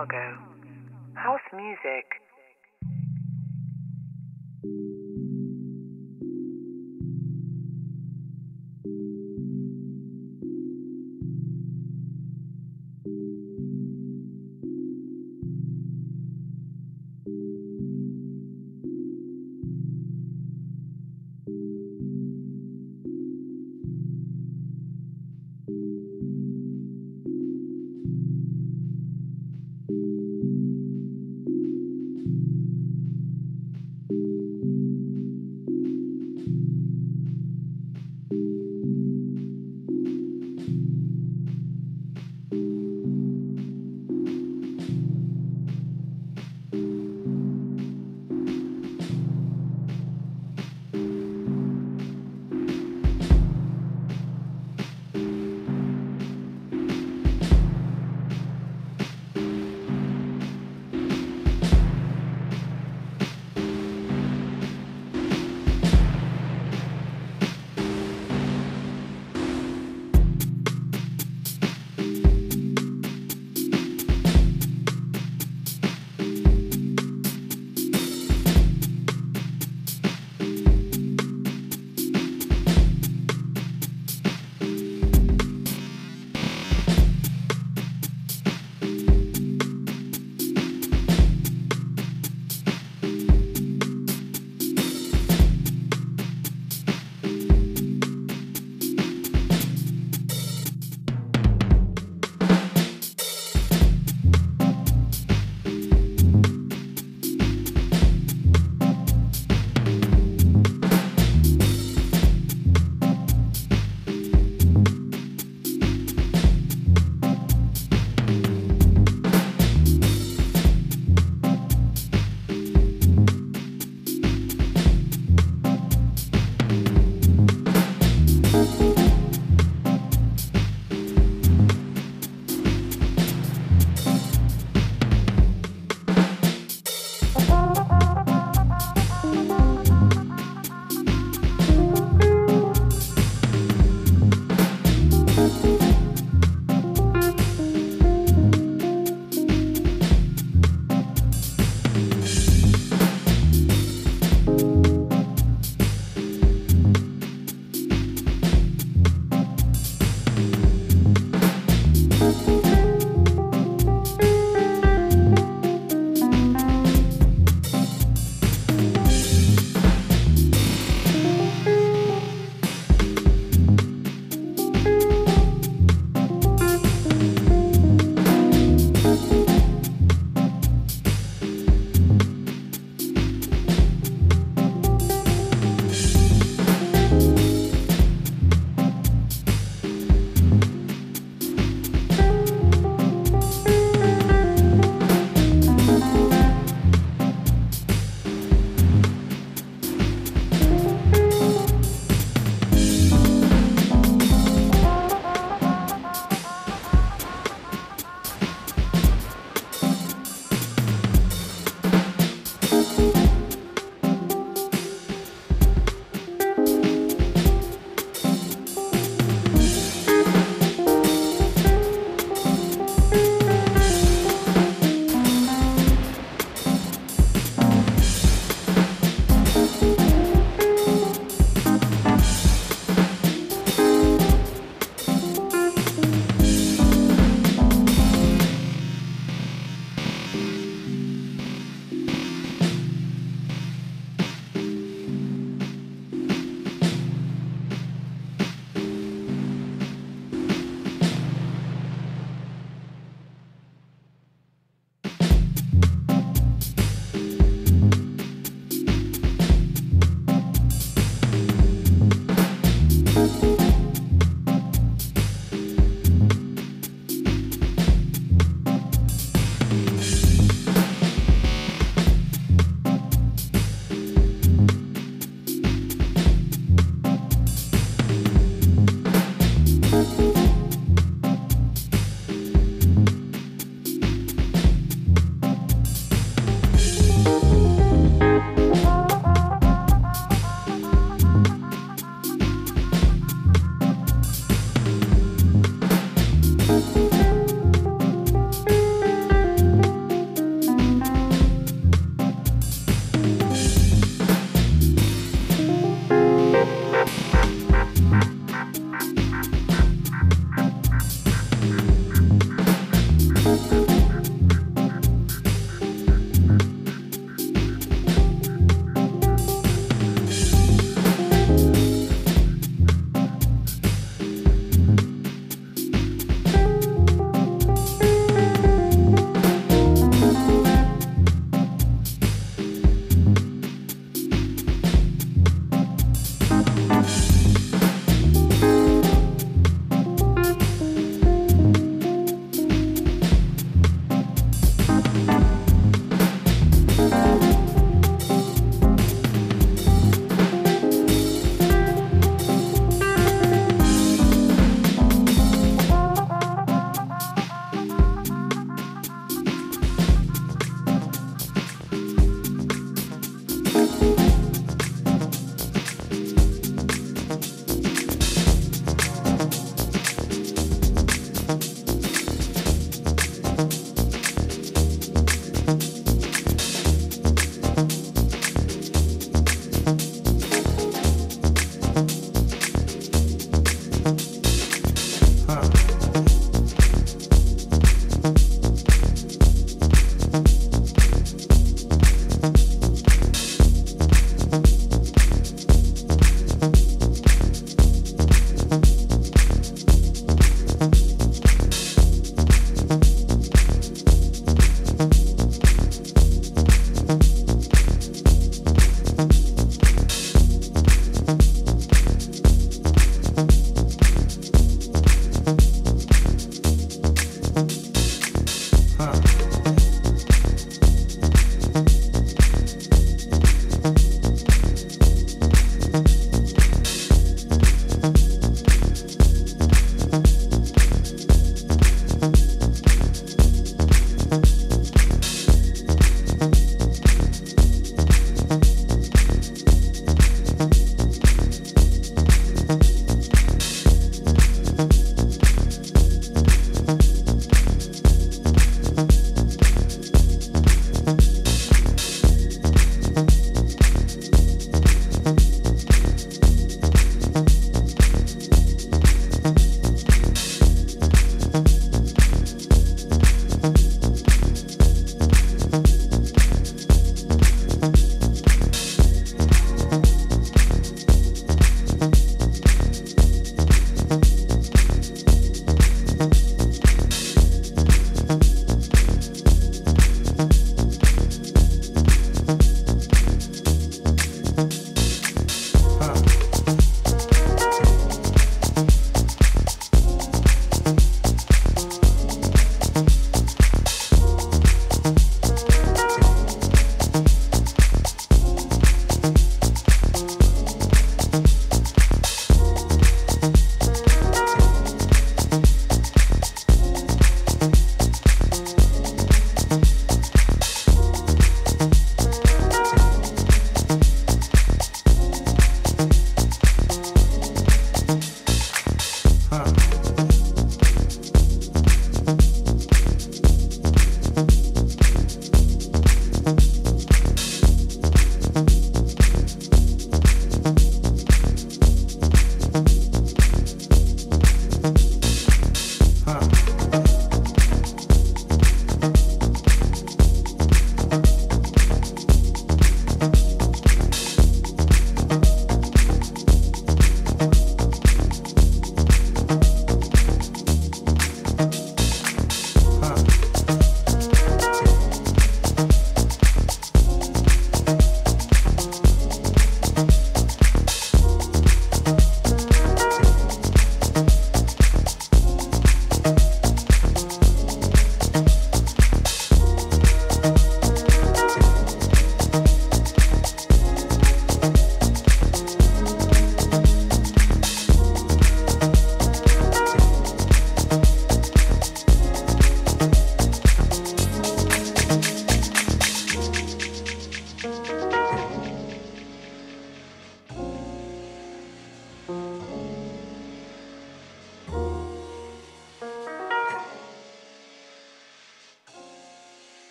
Chicago. House music.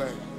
Thank